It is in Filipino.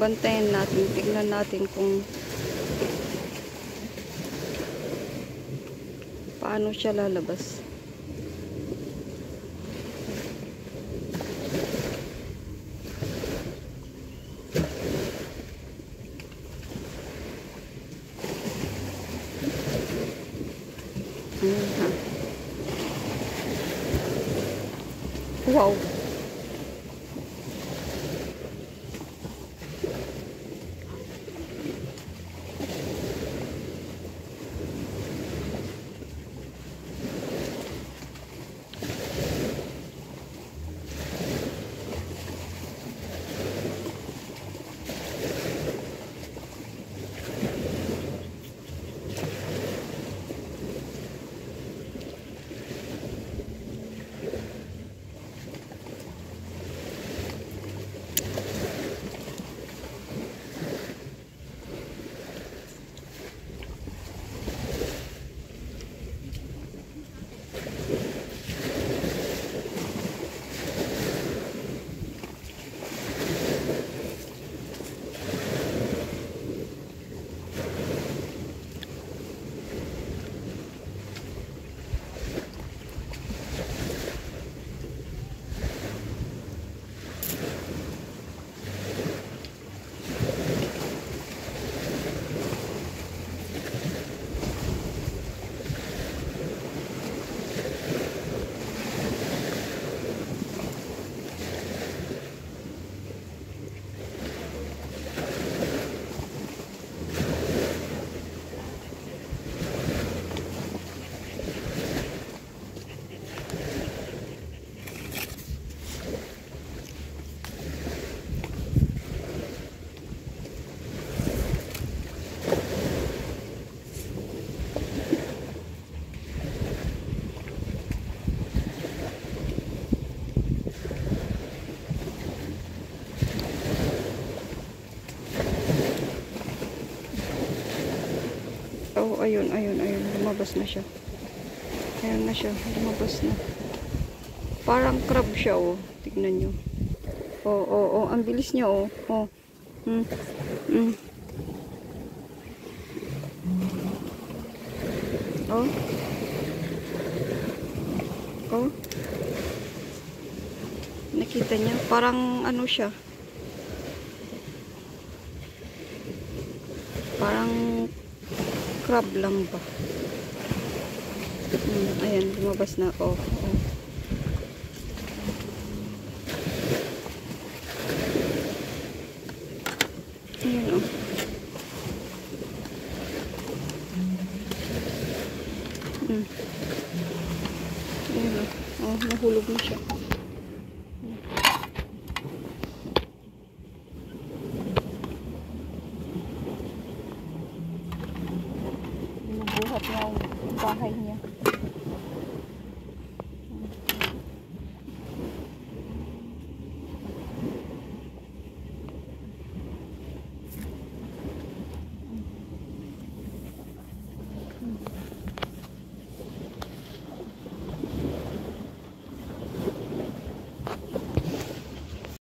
bantayan natin. Tignan natin kung paano siya lalabas. Wow. Ayun, ayun, ayun. Lumabas na siya. Ayun na siya. Lumabas na. Parang crab siya, oh. Tignan nyo. Oh, oh, oh. Ang bilis niya, oh. Oh. Hmm. Hmm. Oh. Oh. Nakita niya. Parang ano siya. Parang crab lang ba? Hmm, ayan, lumabas na. Oh, oh. Ayan, oh. Hmm. Ayan, oh. Oh, nahulog na siya. Toàn.